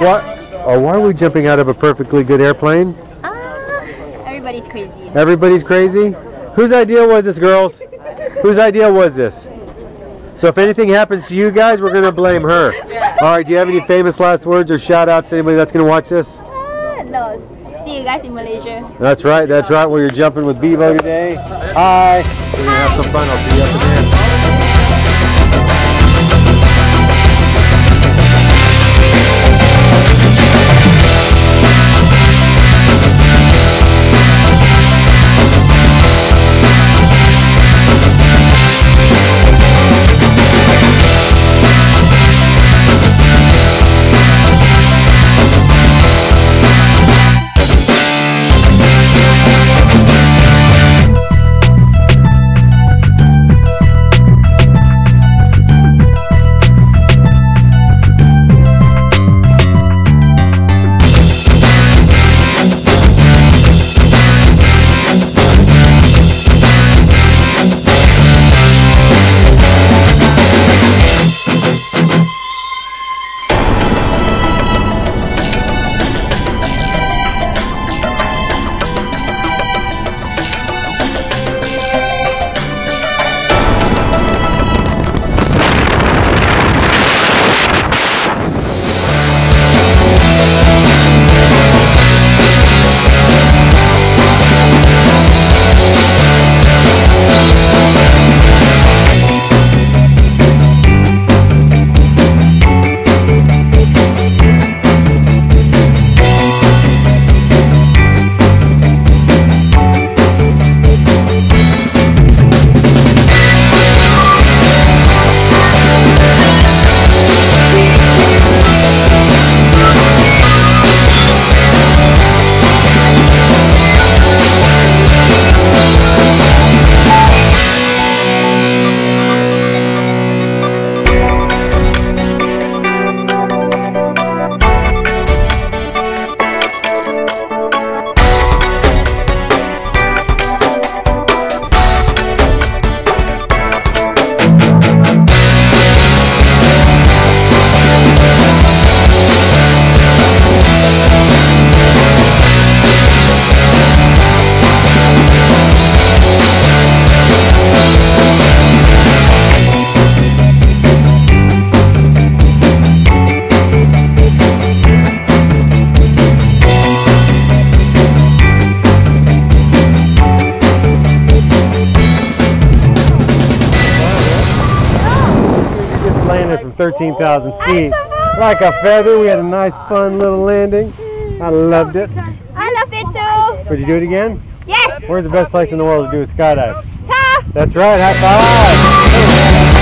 What? Oh, why are we jumping out of a perfectly good airplane? Ah, everybody's crazy. Everybody's crazy? Whose idea was this, girls? Whose idea was this? So if anything happens to you guys, we're going to blame her. All right, do you have any famous last words or shout outs to anybody that's going to watch this? Ah, no, see you guys in Malaysia. That's right, that's right, where you're jumping with Bevo today. Hi. We're going to have some fun. I'll see you up there. Landed from 13,000 feet. Like a feather, we had a nice fun little landing. I loved it. I love it too. Would you do it again? Yes. Where's the best place in the world to do a skydive? Ta. That's right, high five!